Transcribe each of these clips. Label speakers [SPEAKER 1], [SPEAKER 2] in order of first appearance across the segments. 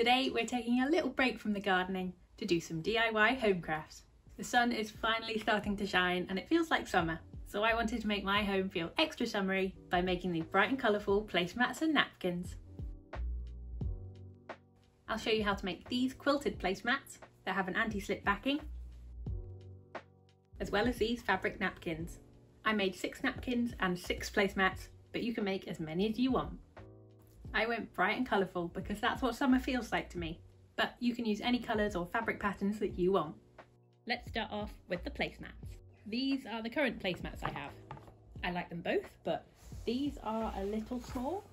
[SPEAKER 1] Today we're taking a little break from the gardening to do some DIY home crafts. The sun is finally starting to shine and it feels like summer, so I wanted to make my home feel extra summery by making these bright and colourful placemats and napkins. I'll show you how to make these quilted placemats that have an anti-slip backing, as well as these fabric napkins. I made six napkins and six placemats, but you can make as many as you want. I went bright and colourful because that's what summer feels like to me, but you can use any colours or fabric patterns that you want. Let's start off with the placemats. These are the current placemats I have. I like them both, but these are a little small,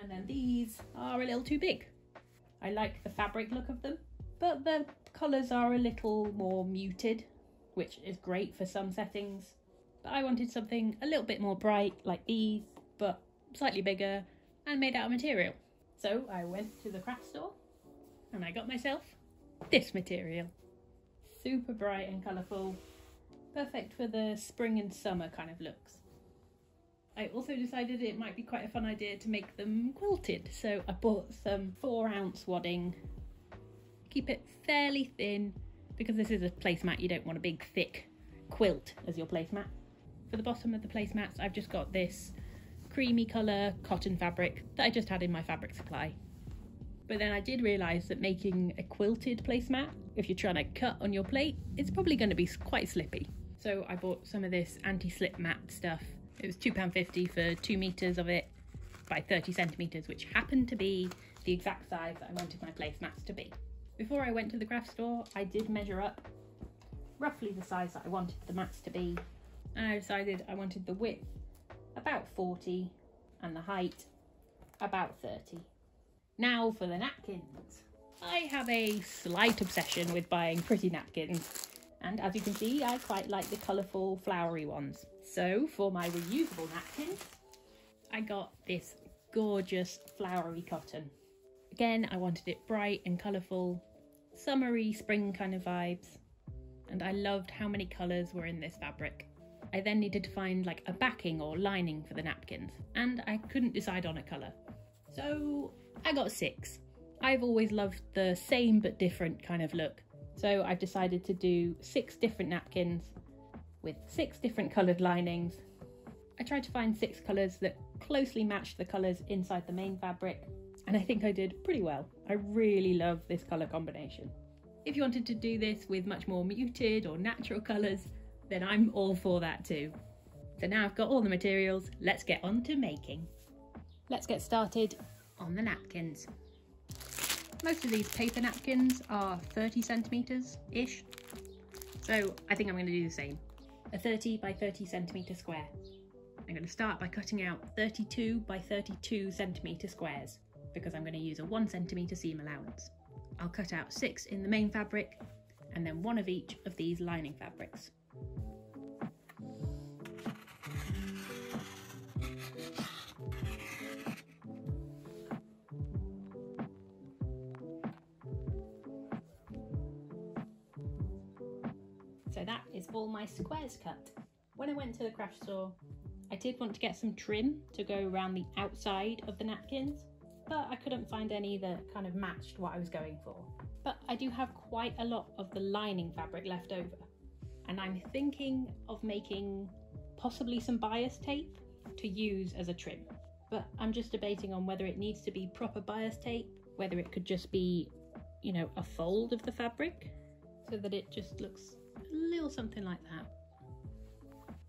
[SPEAKER 1] and then these are a little too big. I like the fabric look of them, but the colours are a little more muted, which is great for some settings. But I wanted something a little bit more bright like these, but slightly bigger and made out of material. So I went to the craft store and I got myself this material. Super bright and colourful, perfect for the spring and summer kind of looks. I also decided it might be quite a fun idea to make them quilted, so I bought some 4 ounce wadding. Keep it fairly thin because this is a placemat, you don't want a big thick quilt as your placemat. For the bottom of the placemats, I've just got this creamy colour cotton fabric that I just had in my fabric supply. But then I did realise that making a quilted placemat, if you're trying to cut on your plate, it's probably going to be quite slippy. So I bought some of this anti-slip mat stuff. It was £2.50 for two metres of it by 30 centimetres, which happened to be the exact size that I wanted my placemats to be. Before I went to the craft store, I did measure up roughly the size that I wanted the mats to be, and I decided I wanted the width about 40 and the height about 30. Now for the napkins. I have a slight obsession with buying pretty napkins and as you can see I quite like the colourful flowery ones. So for my reusable napkins I got this gorgeous flowery cotton. Again I wanted it bright and colourful, summery spring kind of vibes and I loved how many colours were in this fabric. I then needed to find like a backing or lining for the napkins and I couldn't decide on a colour. So I got six. I've always loved the same but different kind of look. So I've decided to do six different napkins with six different coloured linings. I tried to find six colours that closely matched the colours inside the main fabric and I think I did pretty well. I really love this colour combination. If you wanted to do this with much more muted or natural colours, then I'm all for that too. So now I've got all the materials, let's get on to making. Let's get started on the napkins. Most of these paper napkins are 30 centimetres ish, so I think I'm going to do the same. A 30 by 30 centimetre square. I'm going to start by cutting out 32 by 32 centimetre squares because I'm going to use a 1 centimetre seam allowance. I'll cut out 6 in the main fabric and then one of each of these lining fabrics. All my squares cut. When I went to the craft store, I did want to get some trim to go around the outside of the napkins, but I couldn't find any that kind of matched what I was going for. But I do have quite a lot of the lining fabric left over, and I'm thinking of making possibly some bias tape to use as a trim. But I'm just debating on whether it needs to be proper bias tape, whether it could just be, you know, a fold of the fabric so that it just looks a little something like that.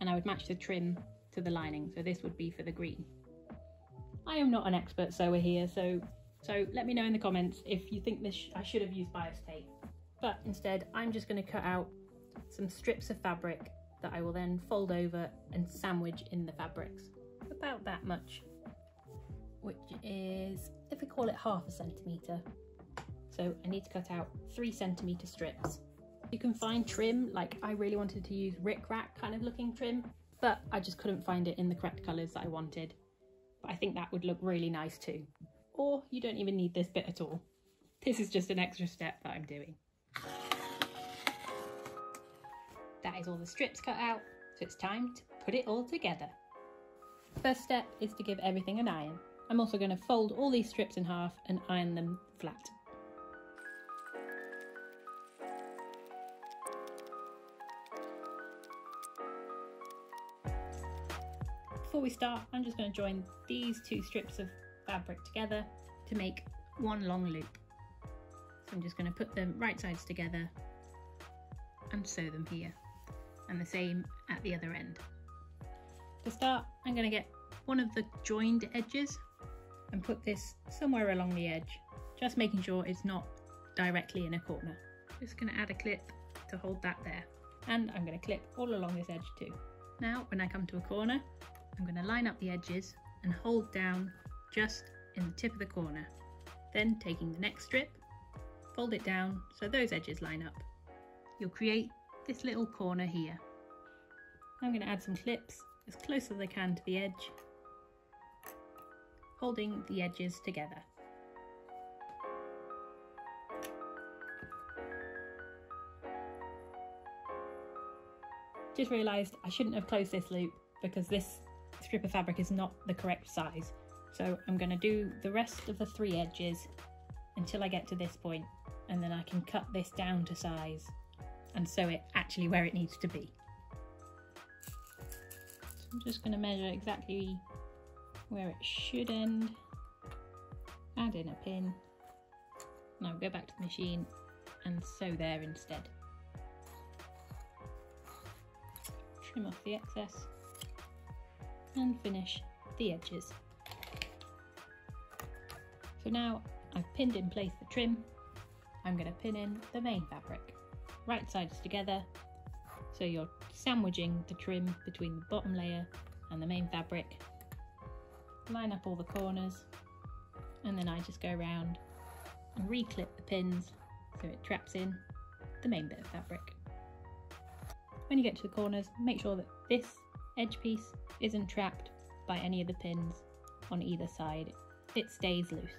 [SPEAKER 1] And I would match the trim to the lining, so this would be for the green. I am not an expert sewer here, so so let me know in the comments if you think this sh I should have used bias tape. But instead, I'm just going to cut out some strips of fabric that I will then fold over and sandwich in the fabrics. About that much, which is, if we call it half a centimetre. So I need to cut out three centimetre strips. You can find trim, like I really wanted to use rickrack kind of looking trim, but I just couldn't find it in the correct colours that I wanted. But I think that would look really nice too. Or you don't even need this bit at all. This is just an extra step that I'm doing. That is all the strips cut out, so it's time to put it all together. First step is to give everything an iron. I'm also going to fold all these strips in half and iron them flat. Before we start, I'm just going to join these two strips of fabric together to make one long loop. So I'm just going to put them right sides together and sew them here and the same at the other end. To start, I'm going to get one of the joined edges and put this somewhere along the edge, just making sure it's not directly in a corner. Just going to add a clip to hold that there. And I'm going to clip all along this edge too. Now, when I come to a corner, I'm going to line up the edges and hold down just in the tip of the corner. Then taking the next strip, fold it down so those edges line up. You'll create this little corner here. I'm going to add some clips as close as I can to the edge, holding the edges together. Just realised I shouldn't have closed this loop because this strip of fabric is not the correct size. So I'm going to do the rest of the three edges until I get to this point and then I can cut this down to size and sew it actually where it needs to be. So I'm just going to measure exactly where it should end, add in a pin, now go back to the machine and sew there instead. Trim off the excess and finish the edges. So now I've pinned in place the trim, I'm going to pin in the main fabric right sides together so you're sandwiching the trim between the bottom layer and the main fabric. Line up all the corners and then I just go around and reclip the pins so it traps in the main bit of fabric. When you get to the corners, make sure that this edge piece isn't trapped by any of the pins on either side. It stays loose.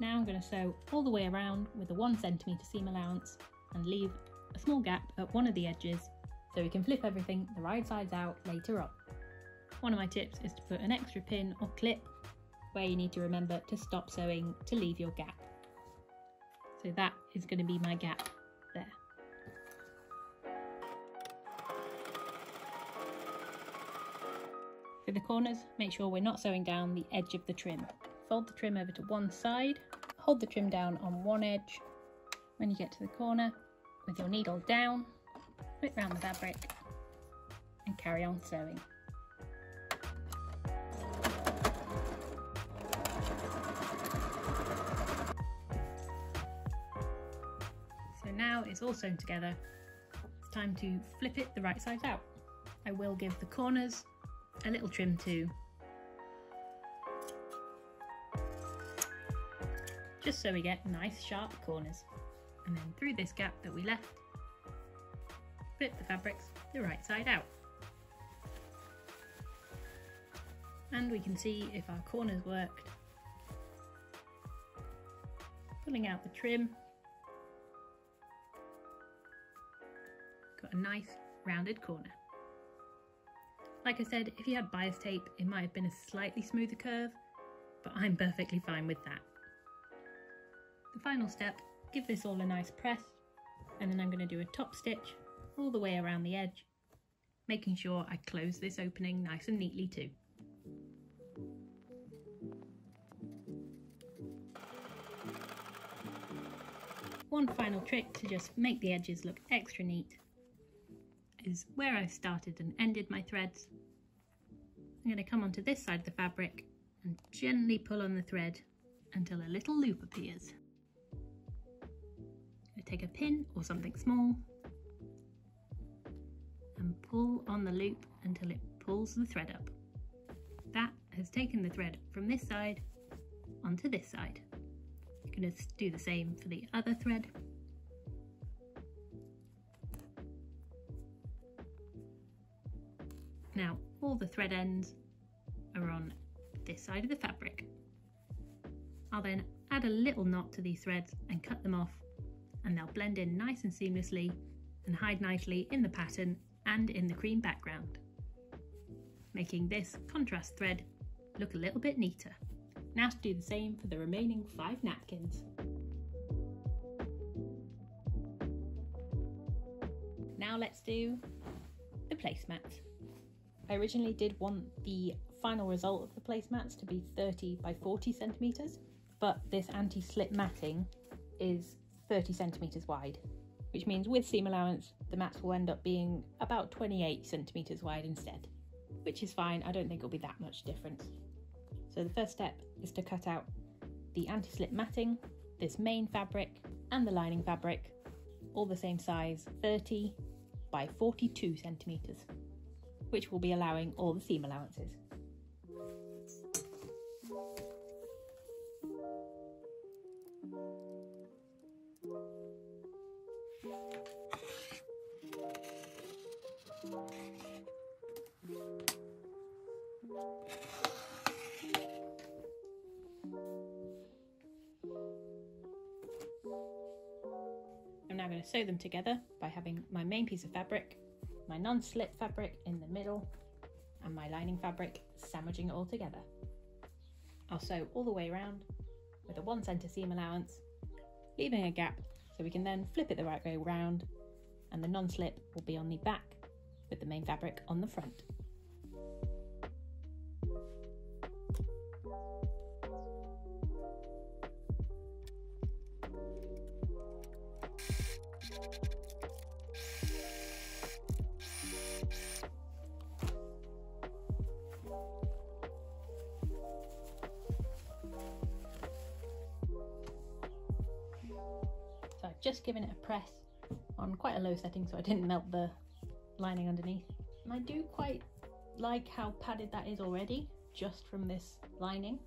[SPEAKER 1] Now I'm going to sew all the way around with a 1cm seam allowance and leave a small gap at one of the edges so we can flip everything the right sides out later on. One of my tips is to put an extra pin or clip where you need to remember to stop sewing to leave your gap. So that is going to be my gap For the corners, make sure we're not sewing down the edge of the trim. Fold the trim over to one side, hold the trim down on one edge. When you get to the corner, with your needle down, put it around the fabric and carry on sewing. So now it's all sewn together, it's time to flip it the right side out. I will give the corners a little trim too. Just so we get nice sharp corners and then through this gap that we left, flip the fabrics the right side out. And we can see if our corners worked. Pulling out the trim. Got a nice rounded corner. Like I said, if you had bias tape, it might have been a slightly smoother curve, but I'm perfectly fine with that. The final step Give this all a nice press and then I'm going to do a top stitch all the way around the edge, making sure I close this opening nice and neatly too. One final trick to just make the edges look extra neat is where I started and ended my threads. I'm going to come onto this side of the fabric and gently pull on the thread until a little loop appears take a pin or something small and pull on the loop until it pulls the thread up. That has taken the thread from this side onto this side. You're going to do the same for the other thread. Now all the thread ends are on this side of the fabric. I'll then add a little knot to these threads and cut them off and they'll blend in nice and seamlessly and hide nicely in the pattern and in the cream background, making this contrast thread look a little bit neater. Now to do the same for the remaining five napkins. Now let's do the placemats. I originally did want the final result of the placemats to be 30 by 40 centimetres, but this anti-slip matting is 30 centimetres wide, which means with seam allowance, the mats will end up being about 28 centimetres wide instead, which is fine. I don't think it'll be that much difference. So the first step is to cut out the anti-slip matting, this main fabric and the lining fabric, all the same size, 30 by 42 centimetres, which will be allowing all the seam allowances. I'm now going to sew them together by having my main piece of fabric, my non-slip fabric in the middle, and my lining fabric sandwiching it all together. I'll sew all the way around with a one centre seam allowance, leaving a gap so we can then flip it the right way round and the non-slip will be on the back with the main fabric on the front. Just given it a press on quite a low setting so I didn't melt the lining underneath. And I do quite like how padded that is already, just from this lining.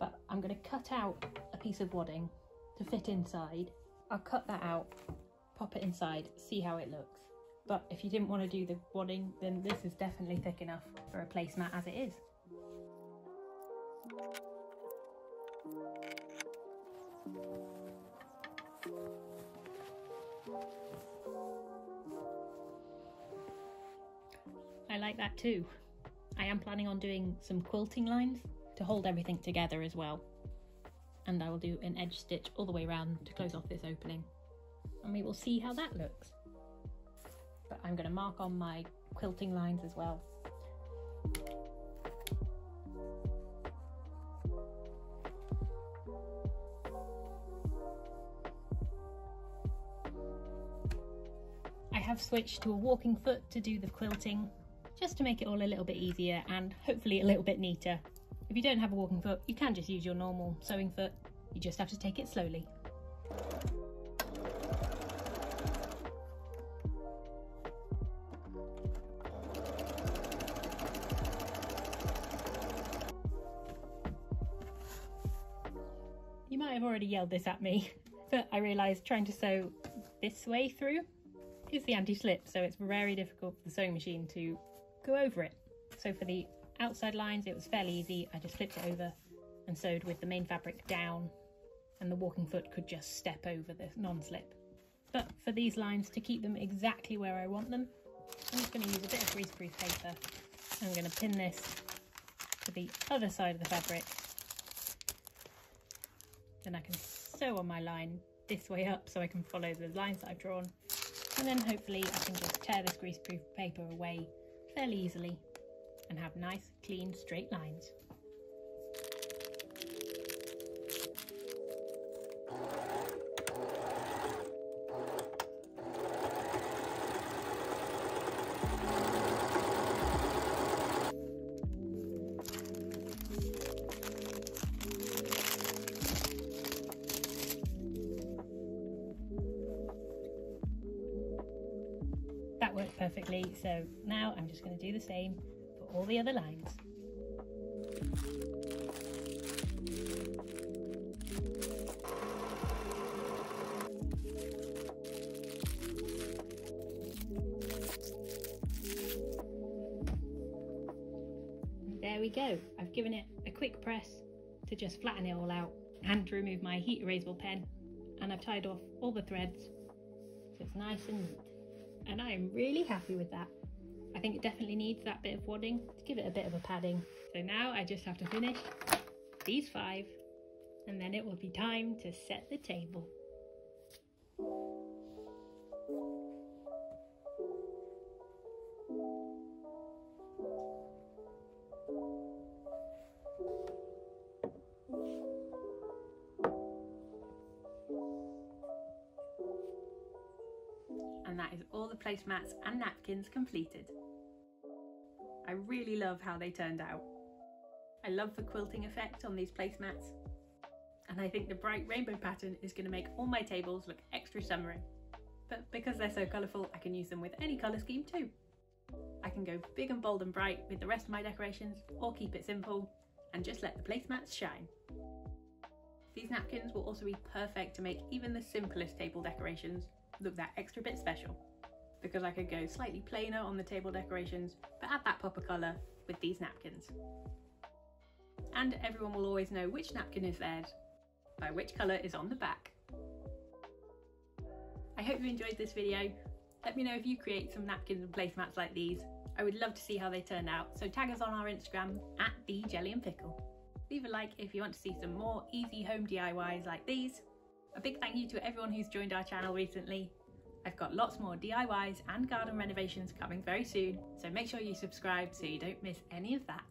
[SPEAKER 1] But I'm going to cut out a piece of wadding to fit inside. I'll cut that out, pop it inside, see how it looks. But if you didn't want to do the wadding, then this is definitely thick enough for a placemat as it is. I like that too. I am planning on doing some quilting lines to hold everything together as well. And I will do an edge stitch all the way around to close off this opening. And we will see how that looks. But I'm going to mark on my quilting lines as well. Have switched to a walking foot to do the quilting just to make it all a little bit easier and hopefully a little bit neater. If you don't have a walking foot, you can just use your normal sewing foot. You just have to take it slowly. You might have already yelled this at me, but I realised trying to sew this way through is the anti-slip, so it's very difficult for the sewing machine to go over it. So for the outside lines, it was fairly easy. I just flipped it over and sewed with the main fabric down and the walking foot could just step over the non-slip. But for these lines, to keep them exactly where I want them, I'm just going to use a bit of greaseproof paper. I'm going to pin this to the other side of the fabric. Then I can sew on my line this way up so I can follow the lines that I've drawn. And then hopefully I can just tear this greaseproof paper away fairly easily and have nice, clean, straight lines. Perfectly, so now I'm just going to do the same for all the other lines. There we go. I've given it a quick press to just flatten it all out and to remove my heat erasable pen and I've tied off all the threads so it's nice and neat and I am really happy with that. I think it definitely needs that bit of wadding to give it a bit of a padding. So now I just have to finish these five and then it will be time to set the table. Placemats and napkins completed. I really love how they turned out. I love the quilting effect on these placemats, and I think the bright rainbow pattern is going to make all my tables look extra summery. But because they're so colourful, I can use them with any colour scheme too. I can go big and bold and bright with the rest of my decorations, or keep it simple and just let the placemats shine. These napkins will also be perfect to make even the simplest table decorations look that extra bit special because I could go slightly plainer on the table decorations but add that pop of colour with these napkins. And everyone will always know which napkin is theirs by which colour is on the back. I hope you enjoyed this video. Let me know if you create some napkins and placemats like these. I would love to see how they turned out, so tag us on our Instagram at the Jelly and Pickle. Leave a like if you want to see some more easy home DIYs like these. A big thank you to everyone who's joined our channel recently. I've got lots more DIYs and garden renovations coming very soon, so make sure you subscribe so you don't miss any of that.